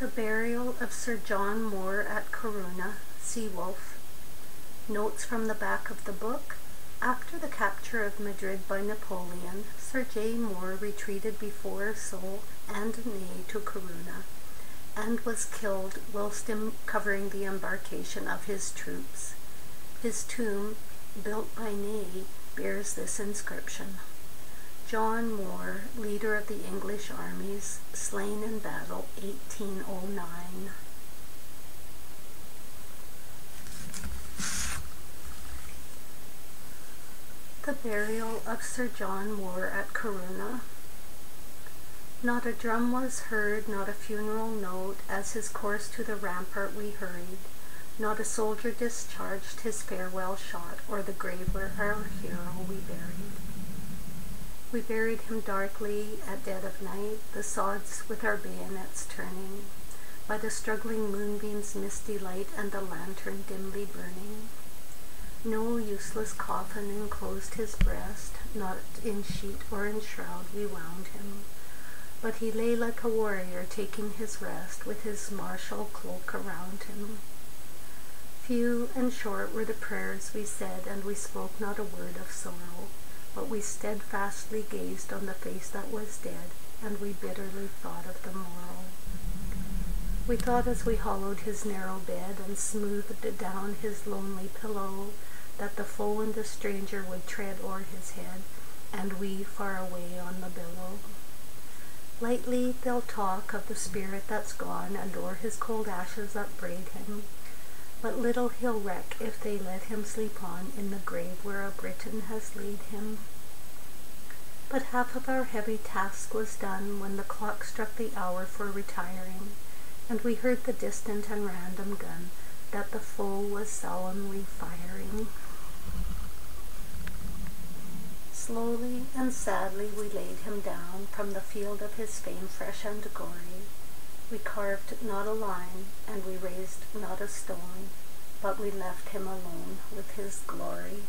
The Burial of Sir John Moore at Corunna, C. Wolfe. Notes from the back of the book. After the capture of Madrid by Napoleon, Sir J. Moore retreated before Soult and Ney to Corunna, and was killed whilst covering the embarkation of his troops. His tomb, built by Ney, bears this inscription. John Moore, leader of the English armies, slain in battle 1809. The burial of Sir John Moore at Corunna. Not a drum was heard, not a funeral note, as his corse to the rampart we hurried. Not a soldier discharged his farewell shot, or the grave where our hero we buried. We buried him darkly at dead of night, the sods with our bayonets turning, by the struggling moonbeam's misty light and the lantern dimly burning. No useless coffin enclosed his breast, not in sheet or in shroud we wound him, but he lay like a warrior taking his rest, with his martial cloak around him. Few and short were the prayers we said, and we spoke not a word of sorrow but we steadfastly gazed on the face that was dead, and we bitterly thought of the morrow. We thought as we hollowed his narrow bed and smoothed down his lonely pillow, that the foe and the stranger would tread o'er his head, and we far away on the billow. Lightly they'll talk of the spirit that's gone, and o'er his cold ashes upbraid him, but little he'll reck if they let him sleep on in the grave where a Briton has laid him. But half of our heavy task was done when the clock struck the hour for retiring, and we heard the distant and random gun that the foe was solemnly firing. Slowly and sadly we laid him down from the field of his fame fresh and gory, we carved not a line, and we raised not a stone, but we left him alone with his glory.